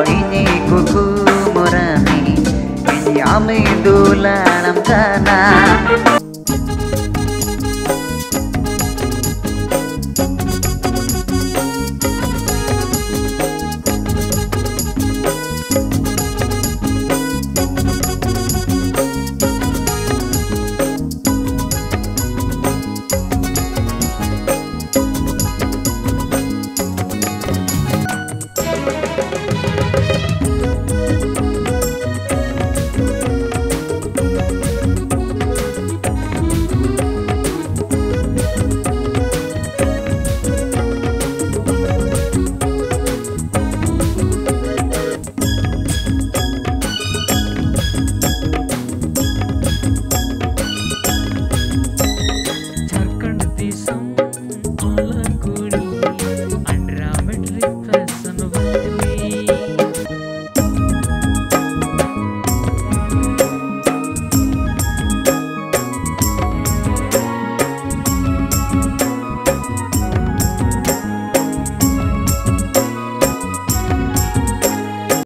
ini kuku murani ini ami dula nam na.